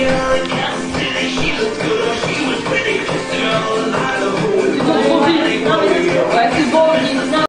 she Oh, he's not.